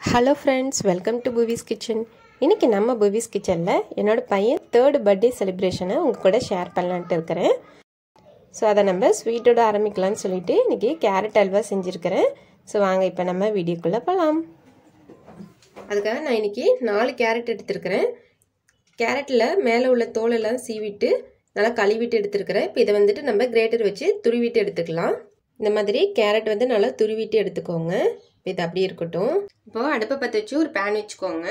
Hello friends welcome to Poovi's kitchen இன்றைக்கி நம்ம பூவிஸ் கிச்சனில் என்னோடய பையன் தேர்டு பர்த்டே செலிப்ரேஷனை உங்கள் கூட ஷேர் பண்ணலான்ட்டு இருக்கிறேன். ஸோ அதை நம்ம ஸ்வீட்டோட ஆரம்பிக்கலாம்னு சொல்லிட்டு இன்றைக்கி கேரட் அல்வா செஞ்சுருக்கிறேன். ஸோ வாங்க இப்போ நம்ம வீடியோக்குள்ளே போகலாம் அதுக்காக நான் இன்றைக்கி நாலு கேரட் எடுத்துருக்கிறேன். கேரட்டில் மேலே உள்ள தோலெல்லாம் சீவிட்டு நல்லா கழுவிட்டு எடுத்துருக்கிறேன். இப்போ இதை வந்துட்டு நம்ம கிரேட்டர் வச்சு துருவிட்டு எடுத்துக்கலாம். இந்த மாதிரி கேரட் வந்து நல்லா துருவிட்டு எடுத்துக்கோங்க. இது அப்படி இருக்கட்டும். இப்போது அடுப்பை பற்ற வச்சு ஒரு பேன் வச்சுக்கோங்க.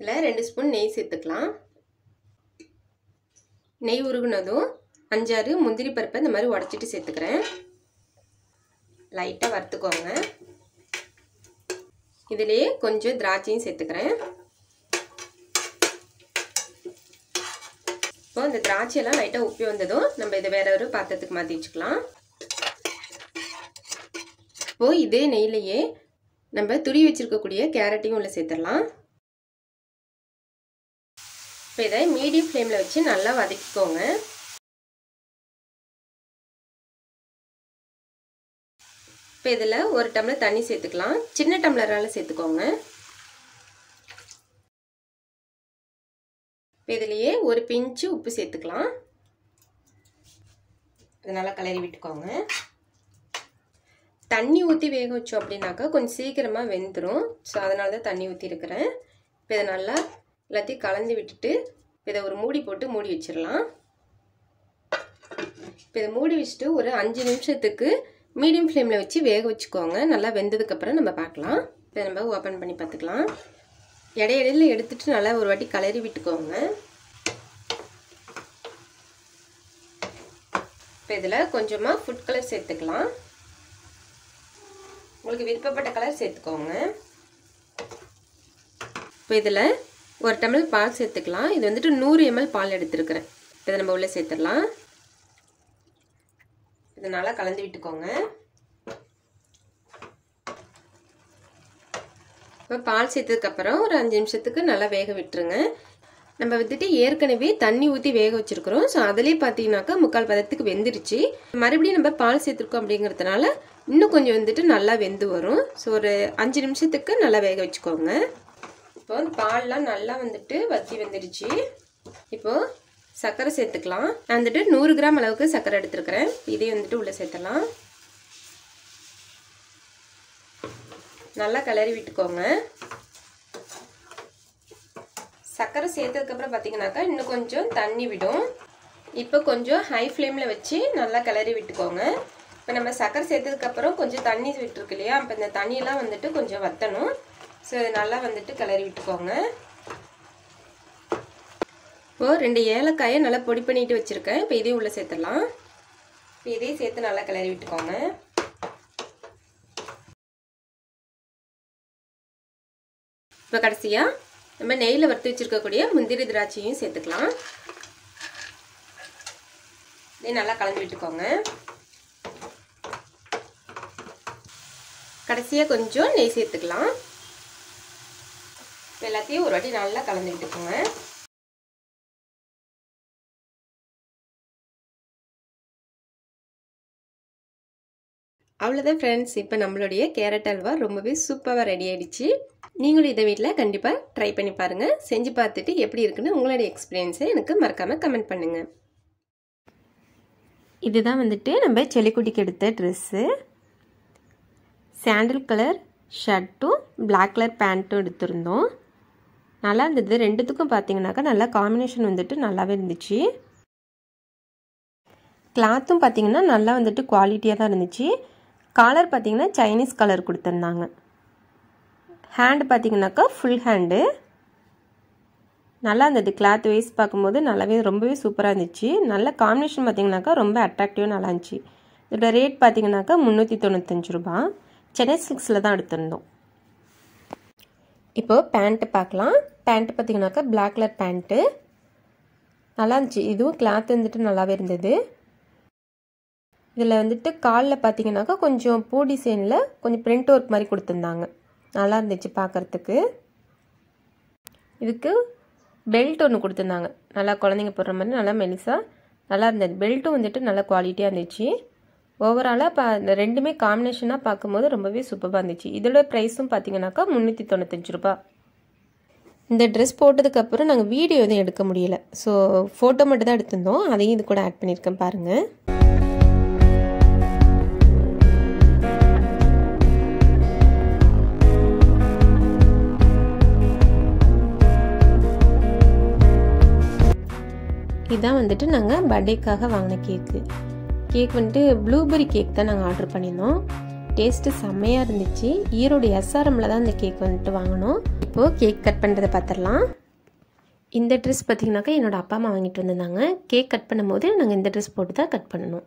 இதில் ரெண்டு ஸ்பூன் நெய் சேர்த்துக்கலாம். நெய் உருகுனதும் அஞ்சாறு முந்திரி பருப்பை இந்த மாதிரி உடச்சிட்டு சேர்த்துக்கிறேன். லைட்டாக வறுத்துக்கோங்க. இதுலேயே கொஞ்சம் திராட்சையும் சேர்த்துக்கிறேன். இப்போ இந்த திராட்சையெல்லாம் லைட்டாக உப்பி வந்ததும் நம்ம இதை வேற ஒரு பாத்திரத்துக்கு மாற்றி வச்சுக்கலாம். இப்போது இதே நெய்லையே நம்ம துரி வச்சுருக்கக்கூடிய கேரட்டையும் உள்ளே சேர்த்துடலாம். இப்போ இதை மீடியம் ஃப்ளேமில் வச்சு நல்லா வதக்கிக்கோங்க. இப்போ இதில் ஒரு டம்ளர் தண்ணி சேர்த்துக்கலாம். சின்ன டம்ளரால் சேர்த்துக்கோங்க. இப்போ இதுலேயே ஒரு பிஞ்சு உப்பு சேர்த்துக்கலாம். இதை நல்லா கலரி விட்டுக்கோங்க. தண்ணி ஊற்றி வேக வச்சோம் அப்படின்னாக்கா கொஞ்சம் சீக்கிரமாக வெந்துடும் ஸோ அதனால தான் தண்ணி ஊற்றி இருக்கிறேன் இப்போ இதை நல்லா எல்லாத்தையும் கலந்து விட்டுட்டு இதை ஒரு மூடி போட்டு மூடி வச்சிடலாம். இப்போ இதை மூடி வச்சுட்டு ஒரு அஞ்சு நிமிஷத்துக்கு மீடியம் ஃப்ளேமில் வச்சு வேக வச்சுக்கோங்க. நல்லா வெந்ததுக்கப்புறம் நம்ம பார்க்கலாம். இப்போ நம்ம ஓப்பன் பண்ணி பார்த்துக்கலாம். இடையிடையில் எடுத்துட்டு நல்லா ஒரு வாட்டி கலரி விட்டுக்கோங்க. இப்போ இதில் கொஞ்சமாக ஃபுட் கலர் சேர்த்துக்கலாம். உங்களுக்கு விருப்பப்பட்ட கலர் சேர்த்துக்கோங்க. இப்போ இதில் ஒரு டம்ளர் பால் சேர்த்துக்கலாம். இது வந்துட்டு நூறு எம்எல் பால் எடுத்துருக்குறேன். இதை நம்ம உள்ளே சேர்த்துடலாம். இதை நல்லா கலந்து விட்டுக்கோங்க. இப்போ பால் சேர்த்ததுக்கப்புறம் ஒரு அஞ்சு நிமிஷத்துக்கு நல்லா வேக விட்டுருங்க. நம்ம வந்துட்டு ஏற்கனவே தண்ணி ஊற்றி வேக வச்சுருக்குறோம். ஸோ அதிலே பார்த்தீங்கன்னாக்கா முக்கால் பதத்துக்கு வெந்துருச்சு. மறுபடியும் நம்ம பால் சேர்த்துருக்கோம் அப்படிங்கிறதுனால இன்னும் கொஞ்சம் வந்துட்டு நல்லா வெந்து வரும். ஸோ ஒரு அஞ்சு நிமிஷத்துக்கு நல்லா வேக வச்சுக்கோங்க. இப்போ பால்லாம் நல்லா வந்துட்டு வத்தி வந்துடுச்சு இப்போது சர்க்கரை சேர்த்துக்கலாம். நான் வந்துட்டு நூறு கிராம் அளவுக்கு சர்க்கரை எடுத்துருக்கிறேன். இதையும் வந்துட்டு உள்ளே சேர்த்தலாம் நல்லா கிளறி விட்டுக்கோங்க. சர்க்கரை சேர்த்ததுக்கப்புறம் பார்த்தீங்கன்னாக்கா இன்னும் கொஞ்சம் தண்ணி விடும். இப்போ கொஞ்சம் ஹை ஃப்ளேமில் வச்சு நல்லா கிளறி விட்டுக்கோங்க. இப்போ நம்ம சர்க்கரை சேர்த்ததுக்கப்புறம் கொஞ்சம் தண்ணி விட்டுருக்கு இல்லையா? இப்போ இந்த தண்ணியெல்லாம் வந்துட்டு கொஞ்சம் வற்றணும் ஸோ இது நல்லா வந்துட்டு கிளறி விட்டுக்கோங்க. இப்போது ரெண்டு ஏலக்காயை நல்லா பொடி பண்ணிட்டு வச்சுருக்கேன். இப்போ இதையும் உள்ளே சேர்த்துடலாம். இப்போ இதையும் சேர்த்து நல்லா கிளறி விட்டுக்கோங்க. இப்போ கடைசியாக நம்ம நெய்யில் வறுத்து வச்சுருக்கக்கூடிய முந்திரி திராட்சையும் சேர்த்துக்கலாம். இதையும் நல்லா கலந்து விட்டுக்கோங்க. கடைசியாக கொஞ்சம் நெய் சேர்த்துக்கலாம். எல்லாத்தையும் ஒரு வாட்டி நல்லா கலந்து விட்டுக்கோங்க அவ்வளோதான் ஃப்ரெண்ட்ஸ் இப்போ நம்மளுடைய கேரட் அல்வா ரொம்பவே சூப்பராக ரெடி ஆகிடுச்சு நீங்களும் இதை வீட்டில் கண்டிப்பாக ட்ரை பண்ணி பாருங்கள் செஞ்சு பார்த்துட்டு எப்படி இருக்குன்னு உங்களுடைய எக்ஸ்பீரியன்ஸை எனக்கு மறக்காமல் கமெண்ட் பண்ணுங்கள் இதுதான் வந்துட்டு நம்ம செலிக்குட்டிக்கு எடுத்த ட்ரெஸ்ஸு சாண்டில் கலர் ஷர்ட்டும் பிளாக் கலர் பேண்ட்டும் எடுத்திருந்தோம். நல்லா இருந்தது. ரெண்டுத்துக்கும் பார்த்தீங்கன்னாக்கா நல்லா காம்பினேஷன் வந்துட்டு நல்லாவே இருந்துச்சு. கிளாத்தும் பார்த்தீங்கன்னா நல்லா வந்துட்டு குவாலிட்டியாக தான் இருந்துச்சு. காலர் பார்த்தீங்கன்னா சைனீஸ் கலர் கொடுத்துருந்தாங்க. ஹேண்டு பார்த்தீங்கன்னாக்கா ஃபுல் ஹேண்டு நல்லா இருந்தது. கிளாத் வைஸ் பார்க்கும்போது நல்லாவே ரொம்பவே சூப்பராக இருந்துச்சு. நல்ல காம்பினேஷன் பார்த்தீங்கன்னாக்கா ரொம்ப அட்ராக்டிவாக நல்லா இருந்துச்சு. இதோட ரேட் பார்த்தீங்கன்னாக்கா முந்நூற்றி தொண்ணூத்தஞ்சு ரூபா. சென்னை சிக்ஸில் தான் எடுத்திருந்தோம். இப்போது பேண்ட்டு பார்க்கலாம். பேண்ட்டு பார்த்தீங்கன்னாக்கா பிளாக் கலர் பேண்ட்டு நல்லா இருந்துச்சு. இதுவும் கிளாத் வந்துட்டு நல்லாவே இருந்தது. இதில் வந்துட்டு காலில் பார்த்தீங்கன்னாக்கா கொஞ்சம் பூ டிசைனில் கொஞ்சம் பிரிண்ட் ஒர்க் மாதிரி கொடுத்துருந்தாங்க. நல்லா இருந்துச்சு பார்க்குறதுக்கு. இதுக்கு பெல்ட் ஒன்று கொடுத்துருந்தாங்க. நல்லா குழந்தைங்க போடுற மாதிரி நல்லா மெலிசாக நல்லா இருந்தது. பெல்ட்டும் வந்துட்டு நல்லா குவாலிட்டியாக இருந்துச்சு. ஓவராலாக பா இந்த ரெண்டுமே காம்பினேஷனாக பார்க்கும்போது ரொம்பவே சூப்பராக இருந்துச்சு. இதோட ப்ரைஸும் பார்த்தீங்கன்னாக்கா முந்நூற்றி தொண்ணூத்தஞ்சு ரூபா. இந்த ட்ரெஸ் போட்டதுக்கப்புறம் நாங்கள் வீடியோ எதுவும் எடுக்க முடியல. ஸோ ஃபோட்டோ மட்டும் தான் எடுத்திருந்தோம். அதையும் இது கூட ஆட் பண்ணியிருக்கேன் பாருங்கள் இதான் வந்துட்டு நாங்கள் பர்த்டேக்காக வாங்கின கேக்கு கேக் வந்துட்டு ப்ளூபெரி கேக் தான் நாங்கள் ஆர்டர் பண்ணியிருந்தோம். டேஸ்ட்டு செம்மையாக இருந்துச்சு. ஈரோடு எஸ்ஆர்எம்மில் தான் இந்த கேக் வந்துட்டு வாங்கினோம். இப்போது கேக் கட் பண்ணுறதை பார்த்துடலாம். இந்த ட்ரெஸ் பார்த்தீங்கன்னாக்கா என்னோட அப்பா அம்மா வாங்கிட்டு வந்திருந்தாங்க. கேக் கட் பண்ணும்போது நாங்கள் இந்த ட்ரெஸ் போட்டு தான் கட் பண்ணணும்.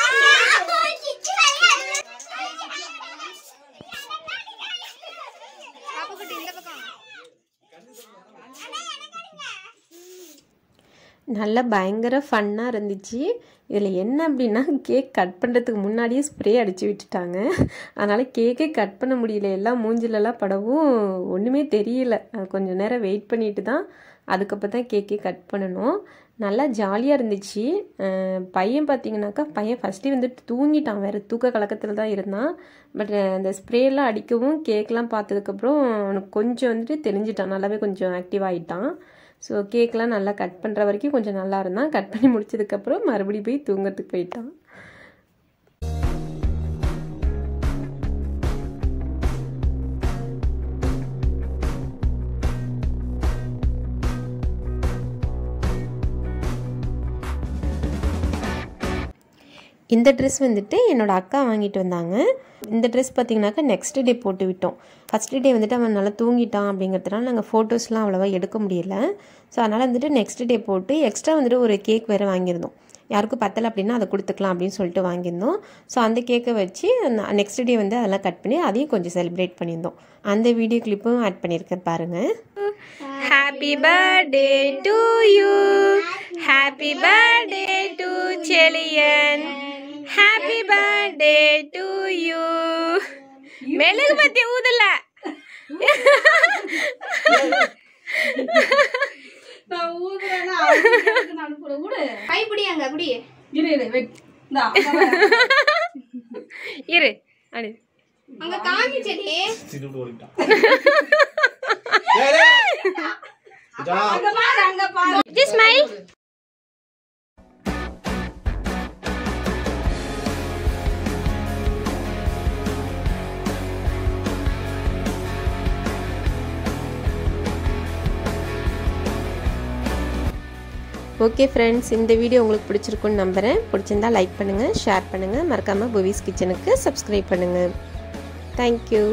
நல்ல பயங்கர ஃபன்னாக இருந்துச்சு. இதில் என்ன அப்படின்னா கேக் கட் பண்ணுறதுக்கு முன்னாடியே ஸ்ப்ரே அடித்து விட்டுட்டாங்க. அதனால் கேக்கே கட் பண்ண முடியல. எல்லாம் மூஞ்சிலெல்லாம் படவும் ஒன்றுமே தெரியல. கொஞ்சம் நேரம் வெயிட் பண்ணிட்டு தான் அதுக்கப்புறம் தான் கேக்கே கட் பண்ணணும். நல்லா ஜாலியாக இருந்துச்சு. பையன் பார்த்தீங்கன்னாக்கா பையன் ஃபஸ்ட்டே வந்துட்டு தூங்கிட்டான். வேறு தூக்க கலக்கத்தில் தான் இருந்தான். பட் அந்த ஸ்ப்ரேலாம் அடிக்கவும் கேக்லாம் பார்த்ததுக்கப்புறம் அவனுக்கு கொஞ்சம் வந்துட்டு தெரிஞ்சிட்டான் நல்லாவே கொஞ்சம் ஆக்டிவ் ஆகிட்டான் ஸோ கேக்லாம் நல்லா கட் பண்ணுற வரைக்கும் கொஞ்சம் நல்லா இருந்தான். கட் பண்ணி முடிச்சதுக்கப்புறம் மறுபடியும் போய் தூங்கிறதுக்கு போயிட்டான். இந்த ட்ரெஸ் வந்துட்டு என்னோட அக்கா வாங்கிட்டு வந்தாங்க. இந்த ட்ரெஸ் பார்த்திங்கனாக்கா நெக்ஸ்ட் டே போட்டு விட்டோம். ஃபஸ்ட் டே வந்துட்டு அவன் நல்லா தூங்கிட்டான் அப்படிங்கிறதுனால நாங்கள் ஃபோட்டோஸ்லாம் அவ்வளோவா எடுக்க முடியல. ஸோ அதனால் வந்துட்டு நெக்ஸ்ட் டே போட்டு எக்ஸ்ட்ரா வந்துட்டு ஒரு கேக் வேறு வாங்கியிருந்தோம். யாருக்கும் பத்தலை அப்படின்னா அதை கொடுத்துக்கலாம் அப்படின்னு சொல்லிட்டு வாங்கியிருந்தோம். ஸோ அந்த கேக்கை வச்சு நெக்ஸ்ட் டே வந்து அதெல்லாம் கட் பண்ணி அதையும் கொஞ்சம் செலிப்ரேட் பண்ணியிருந்தோம். அந்த வீடியோ கிளிப்பும் ஆட் பண்ணியிருக்கேன் பாருங்கள் happy birthday to you happy birthday to Selian happy birthday to you மெழுகு பத்தி ஊதல. நான் ஊதுறேன்னா நான் கூட அங்க இரு, அங்க வா. இரு அடி. அங்க காமி செடி. அங்க பாரு, அங்க பாரு. ஜஸ்ட் ஸ்மைல் ஓகே ஃப்ரெண்ட்ஸ் இந்த வீடியோ உங்களுக்கு பிடிச்சிருக்குன்னு நம்புகிறேன் பிடிச்சிருந்தா லைக் பண்ணுங்கள் ஷேர் பண்ணுங்கள் மறக்காமல் புவிஸ் கிச்சனுக்கு சப்ஸ்கிரைப் பண்ணுங்கள் தேங்க்யூ